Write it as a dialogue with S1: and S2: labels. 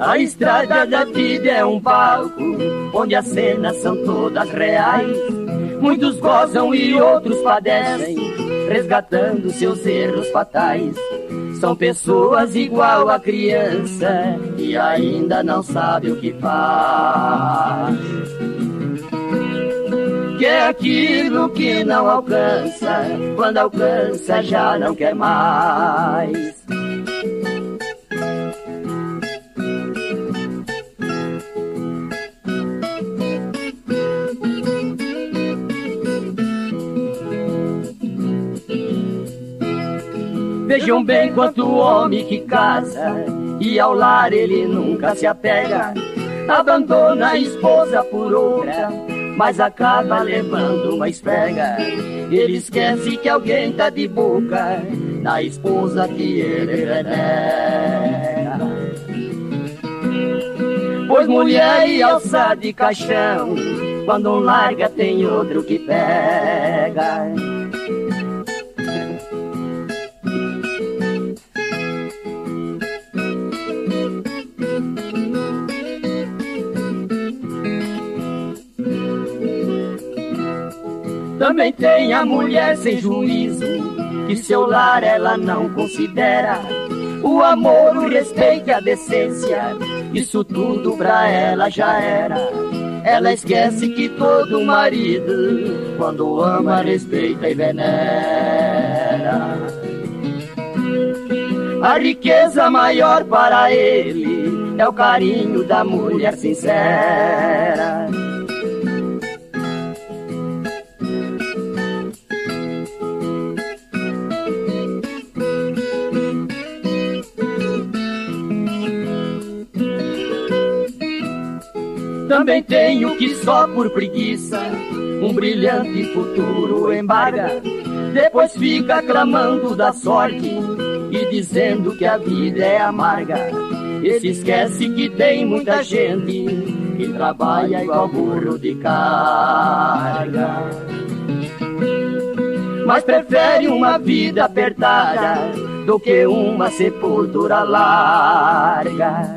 S1: A estrada da vida é um palco onde as cenas são todas reais. Muitos gozam e outros padecem, resgatando seus erros fatais. São pessoas igual a criança e ainda não sabe o que faz. Que é aquilo que não alcança, quando alcança já não quer mais. Vejam bem quanto homem que casa e ao lar ele nunca se apega. Abandona a esposa por outra, mas acaba levando uma esfrega. Ele esquece que alguém tá de boca na esposa que ele renega. Pois mulher e alça de caixão, quando um larga tem outro que pega. Também tem a mulher sem juízo, que seu lar ela não considera. O amor, o respeito e a decência, isso tudo pra ela já era. Ela esquece que todo marido, quando ama, respeita e venera. A riqueza maior para ele é o carinho da mulher sincera. Também tenho que só por preguiça um brilhante futuro embarga. Depois fica clamando da sorte e dizendo que a vida é amarga. E se esquece que tem muita gente que trabalha igual burro de carga. Mas prefere uma vida apertada do que uma sepultura larga.